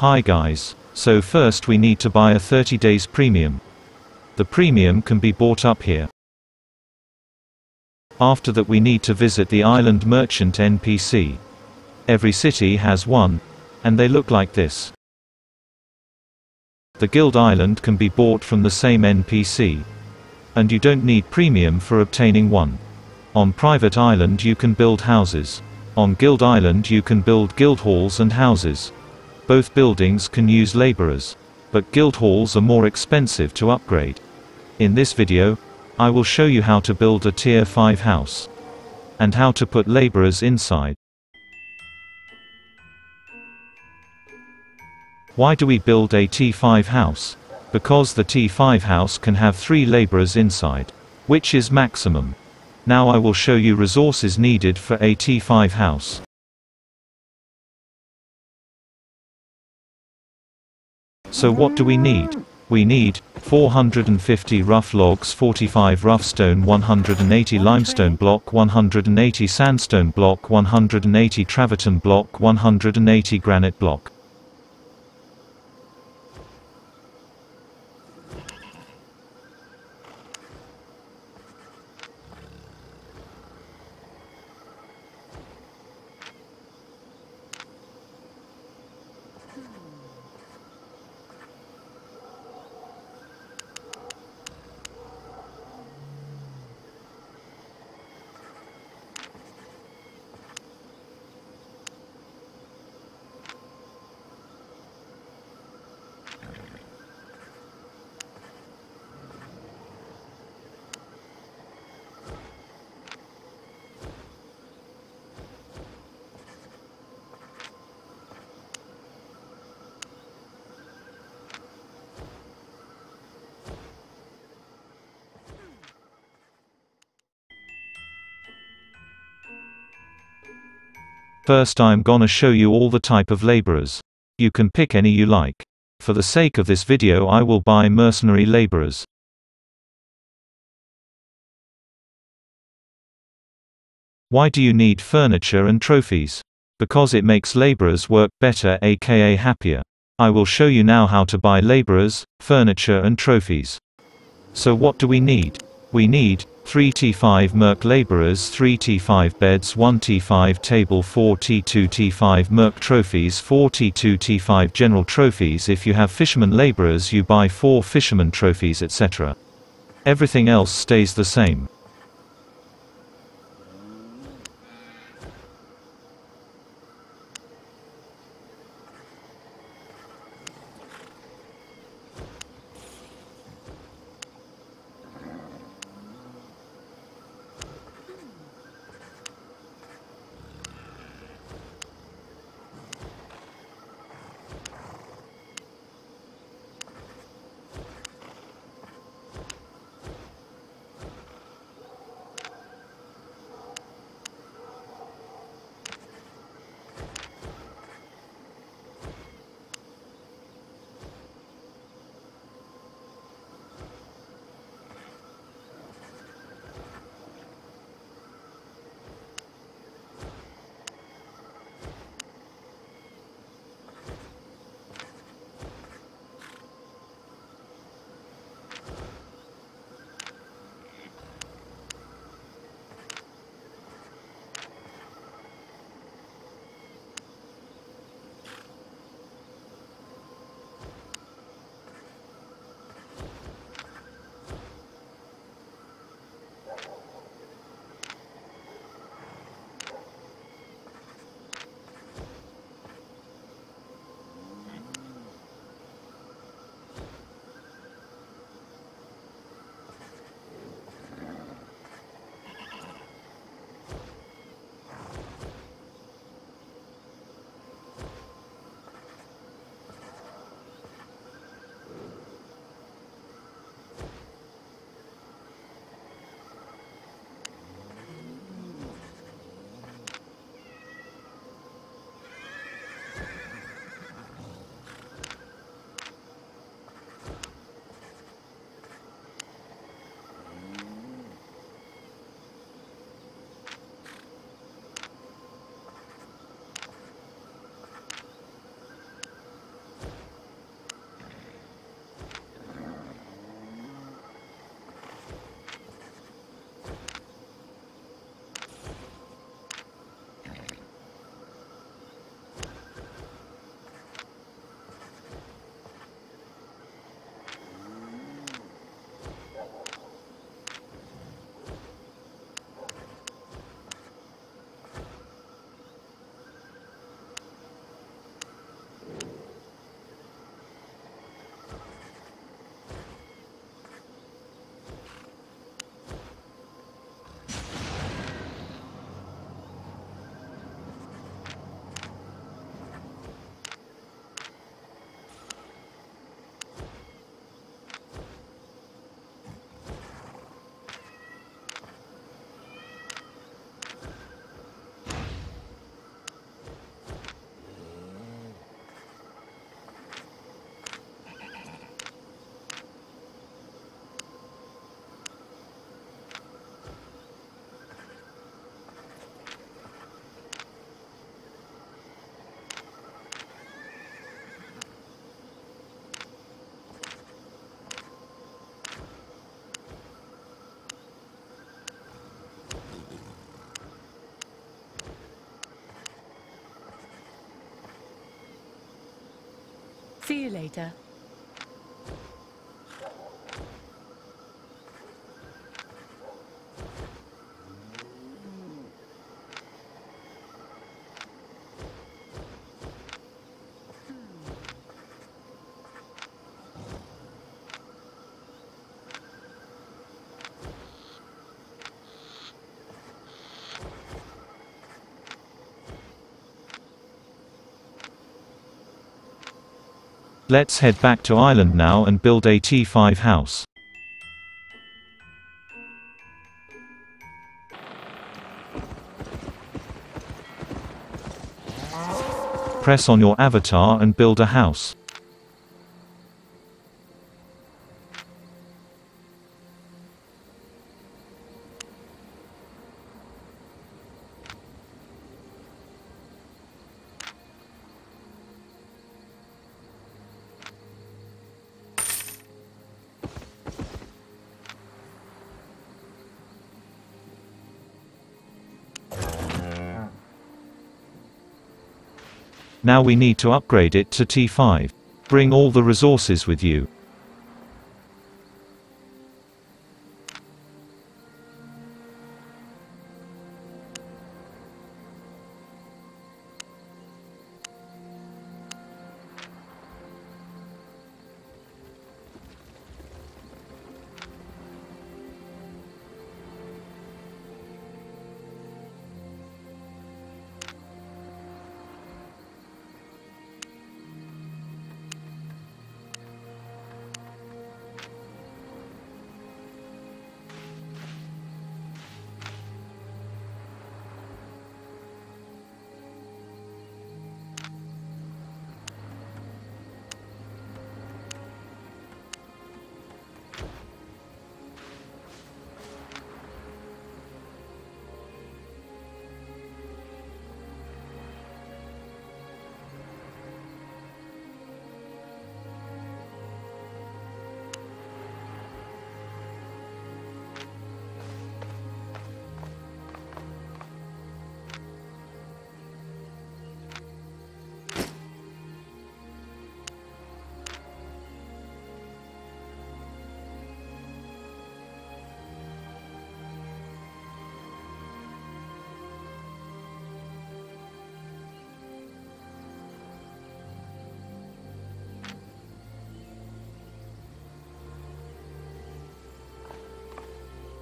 Hi guys. So first we need to buy a 30 days premium. The premium can be bought up here. After that we need to visit the island merchant NPC. Every city has one, and they look like this. The guild island can be bought from the same NPC. And you don't need premium for obtaining one. On private island you can build houses. On guild island you can build guild halls and houses. Both buildings can use laborers. But guild halls are more expensive to upgrade. In this video, I will show you how to build a tier 5 house. And how to put laborers inside. Why do we build a T5 house? Because the T5 house can have 3 laborers inside. Which is maximum. Now I will show you resources needed for a T5 house. So what do we need? We need 450 rough logs 45 rough stone 180 limestone block 180 sandstone block 180 travertine block 180 granite block First I'm gonna show you all the type of laborers. You can pick any you like. For the sake of this video I will buy mercenary laborers. Why do you need furniture and trophies? Because it makes laborers work better aka happier. I will show you now how to buy laborers, furniture and trophies. So what do we need? We need 3 T5 Merc laborers 3 T5 beds 1 T5 table 4 T2 T5 Merc trophies 4 T2 T5 general trophies If you have fisherman laborers you buy 4 fisherman trophies etc. Everything else stays the same. See you later. Let's head back to island now and build a T5 house. Press on your avatar and build a house. Now we need to upgrade it to T5. Bring all the resources with you.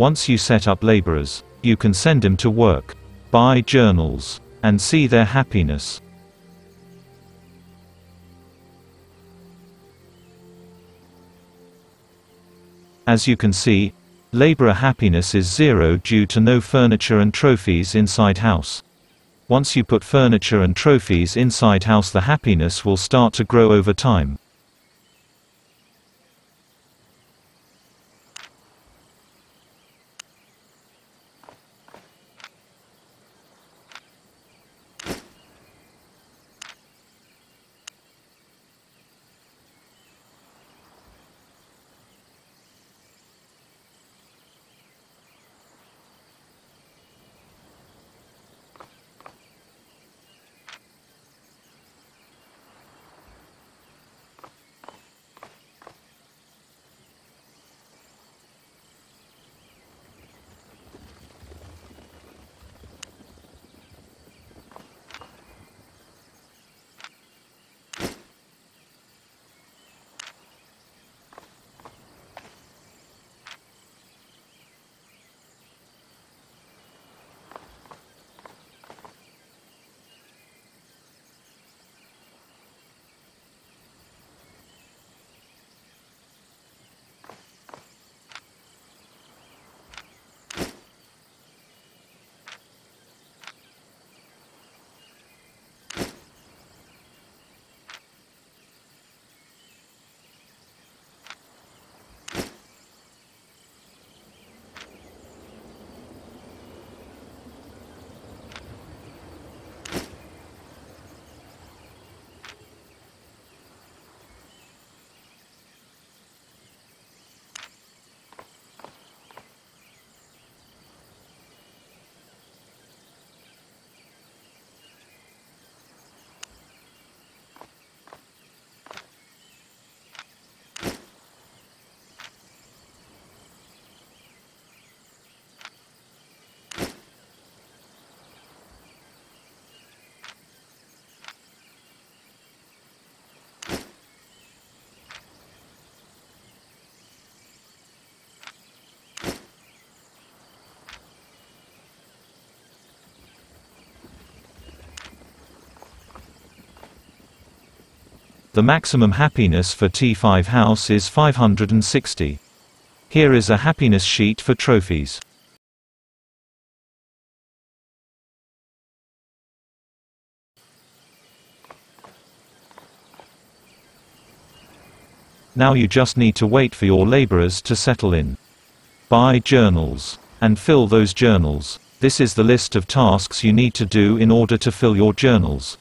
Once you set up laborers, you can send them to work, buy journals, and see their happiness. As you can see, laborer happiness is zero due to no furniture and trophies inside house. Once you put furniture and trophies inside house the happiness will start to grow over time. The maximum happiness for T5 house is 560. Here is a happiness sheet for trophies. Now you just need to wait for your laborers to settle in. Buy journals. And fill those journals. This is the list of tasks you need to do in order to fill your journals.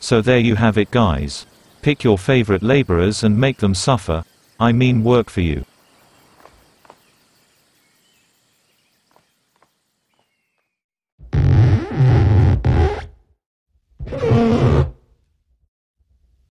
So there you have it guys. Pick your favorite laborers and make them suffer, I mean work for you.